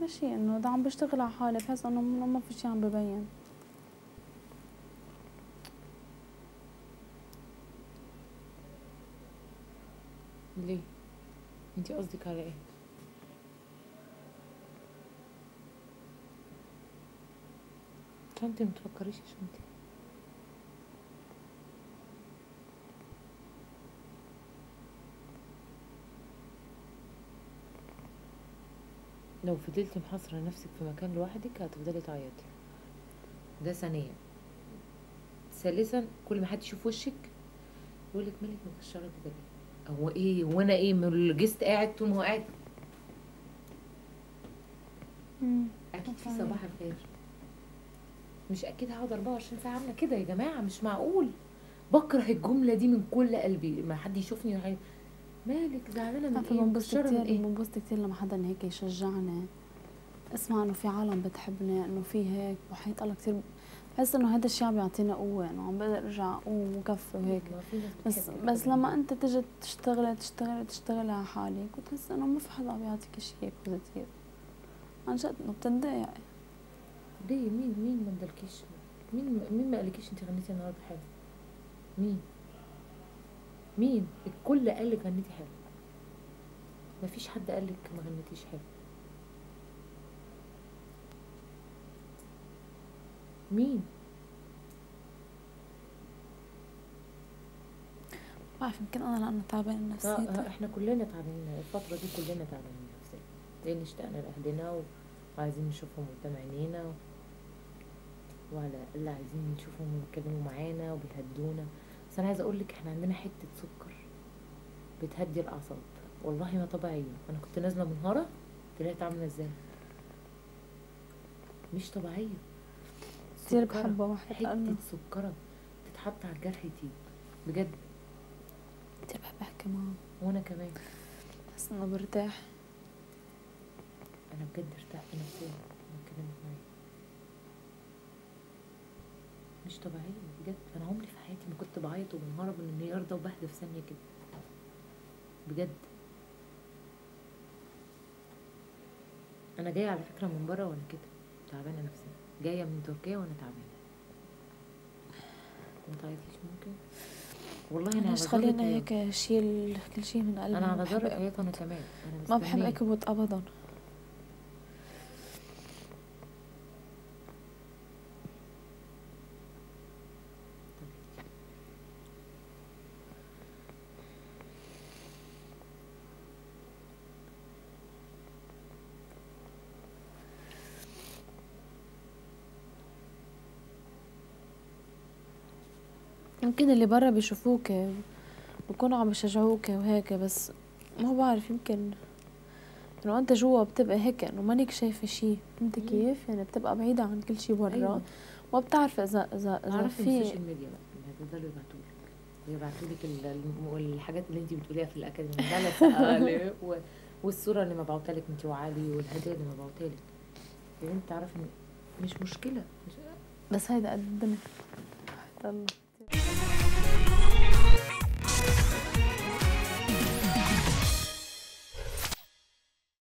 ماشي إنه ده عم بشتغل على حالي بحس إنه ما في شيء عم ببين. ليه؟ أنت قصدك على إيه؟ شنطي ما تفكريش يا لو فضلتي محاصرة نفسك في مكان لوحدك هتفضلي تعيطي. ده ثانيا ثالثا كل ما حد يشوف وشك يقول لك مالك مكشرة كده ليه؟ هو إيه؟ وأنا إيه؟ ما الجست قاعد طول ما هو قاعد. أكيد في صباح الخير. مش أكيد هقعد 24 ساعة عاملة كده يا جماعة مش معقول. بكره الجملة دي من كل قلبي. ما حد يشوفني مالك زعلانة من إيه؟ بنبسط كثير إيه؟ بنبسط كثير لما حدا هيك يشجعني. اسمع إنه في عالم بتحبني إنه في هيك وحياة الله كثير بحس إنه هذا الشيء عم يعطينا قوة إنه عم بقدر ارجع اقوم وكفي وهيك بس بس لما. أنت تجي تشتغلي تشتغلي تشتغلي على حالك وتحس إنه ما في حدا عم يعطيك شيء بوزيتيف عن جد إنه بتنضايق. ليه؟ مين؟ مين ما ادالكيش مين مين ما قالكيش أنت غنيتي النهارده حلو مين؟ مين؟ الكل قال لك غنيتي حلو. ما فيش حد قال لك ما غنيتيش حلو. مين؟ بعرف يمكن أنا لأنه تعبانه آه، آه، نفسيتي إحنا كلنا تعبانين. الفترة دي كلنا تعبانين نفسيا لأن اشتقنا لأهلنا و- وعايزين نشوفهم قدام عينينا. وعلى الأقل عايزين نشوفهم ويتكلموا معانا وبيهدونا. بس أنا عايزة أقولك إحنا عندنا حتة سكر بتهدي الأعصاب. والله ما طبيعية. أنا كنت نازلة منهارة طلعت عاملة إزاي؟ مش طبيعية. كثير سكرة. بحبها واحد حتة قال سكرة تتحط على الجرح يطيب بجد. كثير بحب احكي معه وأنا كمان. بحس إنه برتاح. أنا بجد ارتحت نفسيا. لما اتكلمت معاه مش طبيعية بجد. أنا عمري في حياتي ما كنت بعيط وبنهرب من الانهيار ده وبهدى في ثانية كده. بجد. أنا جاية على فكرة من بره وأنا كده. تعبانة نفسيا. جاية من تركيا وأنا تعبانة. ما تعيطيش ممكن والله أنا على خلينا. هيك شيل كل شيء من قلبي. أنا على ذرة عياط أنا كمان. أنا ما بحب. أكبت ابدا. يمكن اللي برا بيشوفوك بكونوا عم يشجعوك وهيك بس ما بعرف يمكن إنه أنت جوا بتبقى هيك إنه مانك شايفة شيء فهمت مم. كيف؟ يعني بتبقى بعيدة عن كل شيء برا. أيوة. ما بتعرف اذا اذا إذا في ال social media هتفضلوا يبعتولك ويبعتولك ال- الم- الحاجات اللي أنت بتقوليها في الأكاديمية. ده. والصورة اللي مبعوتها لك أنت وعلي والهدايا اللي مبعوتها لك. يعني أنت تعرفي مش مشكلة. مش... بس هيدا قد الدنيا. الله